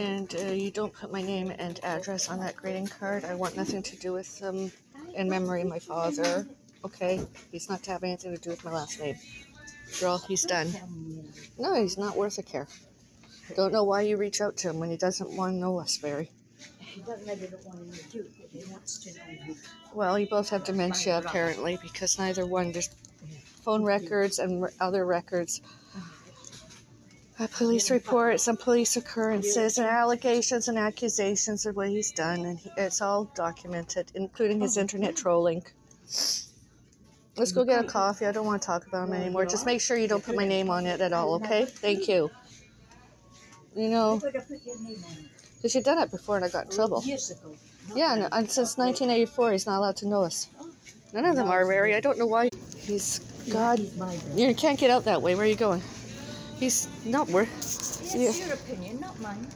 And uh, you don't put my name and address on that greeting card. I want nothing to do with them in memory of my father. Okay? He's not to have anything to do with my last name. Girl, he's done. No, he's not worth a care. I don't know why you reach out to him when he doesn't want to know us, Barry. Well, you both have dementia apparently because neither one there's phone records and other records, uh, police reports and police occurrences and allegations and accusations of what he's done, and he, it's all documented, including his internet trolling. Let's go get a coffee. I don't want to talk about him anymore. Just make sure you don't put my name on it at all, okay? Thank you. You know, a- because you've done it before and I got in trouble. Yeah, and, and since 1984, he's not allowed to know us. None of them are, Mary. I don't know why. He's God. You can't get out that way. Where are you going? He's not worth. It's Yeah. your opinion, not mine.